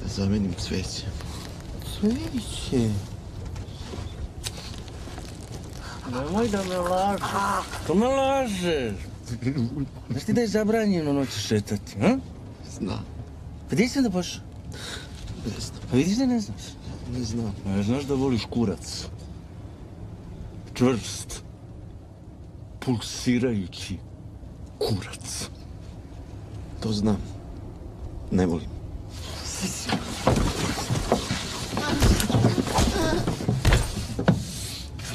Da zamenim cveće. cviće. Nemoj da me lažeš. To me lažeš. Znaš ti da je zabranjeno noći šetati, a? Znam, Pa gdje si da baš? ne znam, Pa vidiš da ne znaš. ne znam. Ne znaš da voliš kurac. Čvrst. Pulsirajući kurac. To znam. Ne volim.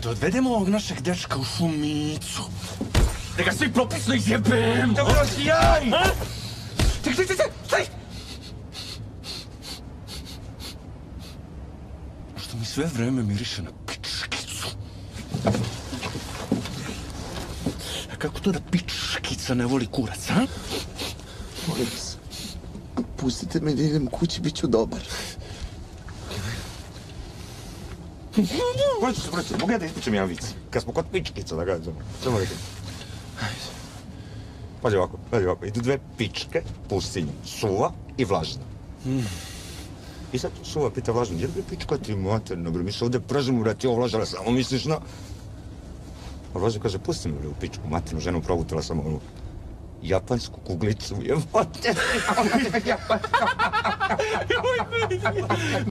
Da odvedemo ovog našeg dečka u šumicu. Da ga svi propisno izjebem. Da ga sjaj! Ček, ček, ček, ček, staj! Što mi sve vreme miriše na pičkicu. A kako to da pičkica ne voli kurac, a? Molim vas. Pustite me da idem kući, bit ću dobar. Proći se, proći se. Mogu ja da ispričam jedan vic? Kad smo kod pičkica, da gađamo. Samo reći. Pazi ovako, pazi ovako. Idu dve pičke, pustinju. Suva i vlažna. I sad suva pita vlažnu, jel bi pička ti materno, bre, mi se ovdje pržimo, bre, ti ovo vlažala, samo misliš na... A vlažna kaže, pusti me, bre, u pičku, maternu ženu progutila samo onu Я пальску куглецу. Я вот.